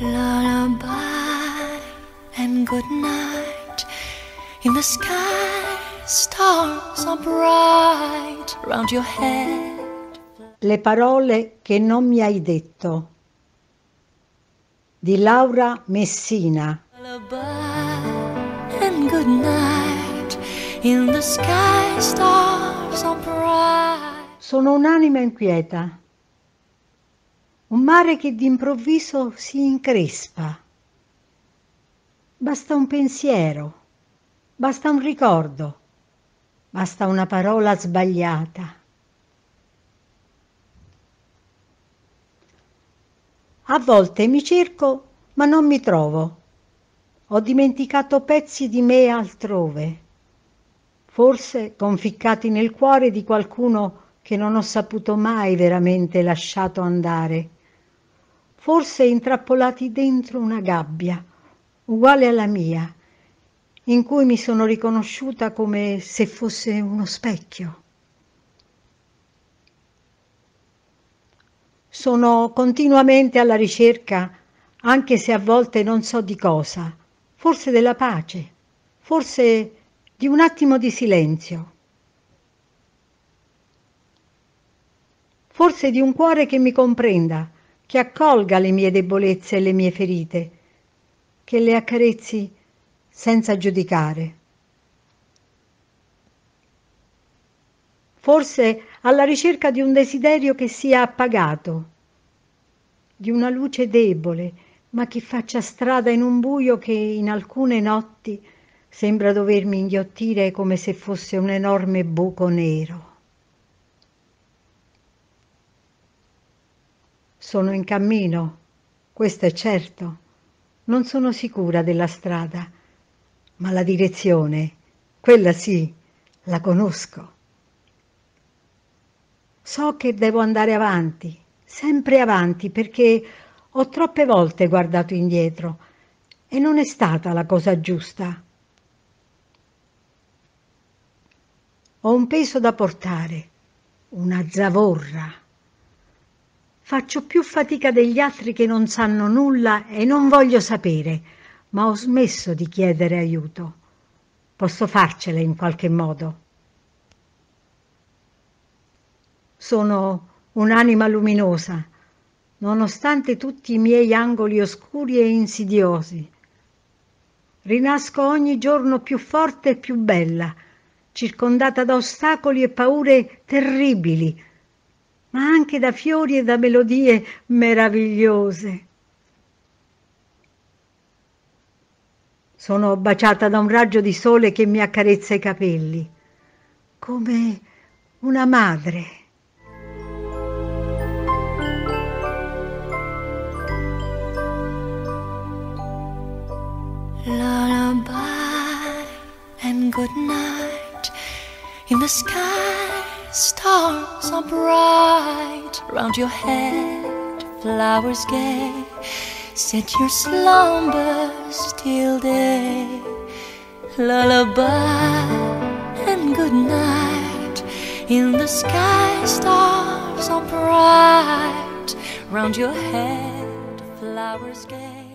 Lullaby and good night. In the sky, stars are bright round your head. Le parole che non mi hai detto di Laura Messina. Lullaby and good night. In the sky, stars are bright. Sono un'anima inquieta un mare che d'improvviso si increspa. Basta un pensiero, basta un ricordo, basta una parola sbagliata. A volte mi cerco, ma non mi trovo. Ho dimenticato pezzi di me altrove, forse conficcati nel cuore di qualcuno che non ho saputo mai veramente lasciato andare, forse intrappolati dentro una gabbia, uguale alla mia, in cui mi sono riconosciuta come se fosse uno specchio. Sono continuamente alla ricerca, anche se a volte non so di cosa, forse della pace, forse di un attimo di silenzio, forse di un cuore che mi comprenda, che accolga le mie debolezze e le mie ferite, che le accarezzi senza giudicare. Forse alla ricerca di un desiderio che sia appagato, di una luce debole, ma che faccia strada in un buio che in alcune notti sembra dovermi inghiottire come se fosse un enorme buco nero. Sono in cammino, questo è certo. Non sono sicura della strada, ma la direzione, quella sì, la conosco. So che devo andare avanti, sempre avanti, perché ho troppe volte guardato indietro e non è stata la cosa giusta. Ho un peso da portare, una zavorra. Faccio più fatica degli altri che non sanno nulla e non voglio sapere, ma ho smesso di chiedere aiuto. Posso farcela in qualche modo. Sono un'anima luminosa, nonostante tutti i miei angoli oscuri e insidiosi. Rinasco ogni giorno più forte e più bella, circondata da ostacoli e paure terribili, ma anche da fiori e da melodie meravigliose. Sono baciata da un raggio di sole che mi accarezza i capelli, come una madre. Lullaby and good night. In the sky, stars are bright round your head, flowers gay. Set your slumbers till day. Lullaby and good night. In the sky, stars are bright round your head, flowers gay.